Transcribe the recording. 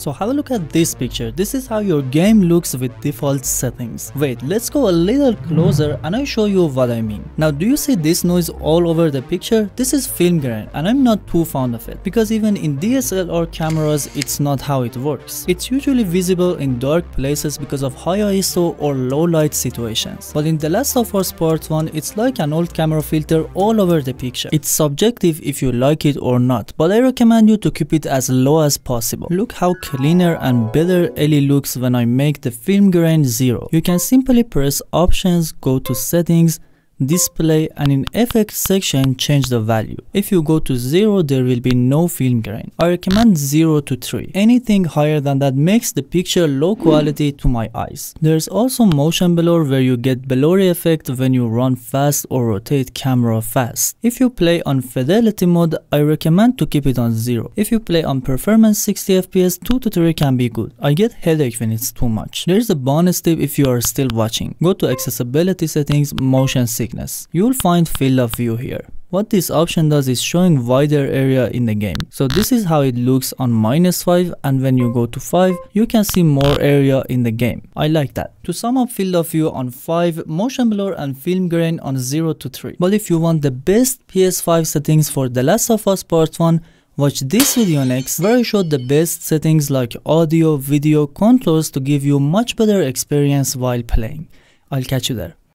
So have a look at this picture. This is how your game looks with default settings. Wait, let's go a little closer and I'll show you what I mean. Now do you see this noise all over the picture? This is film grain and I'm not too fond of it because even in DSLR cameras it's not how it works. It's usually visible in dark places because of high ISO or low light situations. But in The Last of Us Part 1 it's like an old camera filter all over the picture. It's subjective if you like it or not, but I recommend you to keep it as low as possible. Look how cleaner and better Ellie looks when I make the film grain zero. You can simply press options, go to settings, display and in effects section change the value. If you go to 0 there will be no film grain. I recommend 0 to 3. Anything higher than that makes the picture low quality to my eyes. There's also motion blur where you get blurry effect when you run fast or rotate camera fast. If you play on fidelity mode I recommend to keep it on 0. If you play on performance 60 fps 2 to 3 can be good. I get headache when it's too much. There's a bonus tip if you are still watching. Go to accessibility settings motion 6 thickness. You'll find field of view here. What this option does is showing wider area in the game. So this is how it looks on minus 5 and when you go to 5 you can see more area in the game. I like that. To sum up field of view on 5, motion blur and film grain on 0 to 3. But if you want the best PS5 settings for The Last of Us Part 1, Watch this video next where I showed the best settings like audio, video, controls to give you much better experience while playing. I'll catch you there.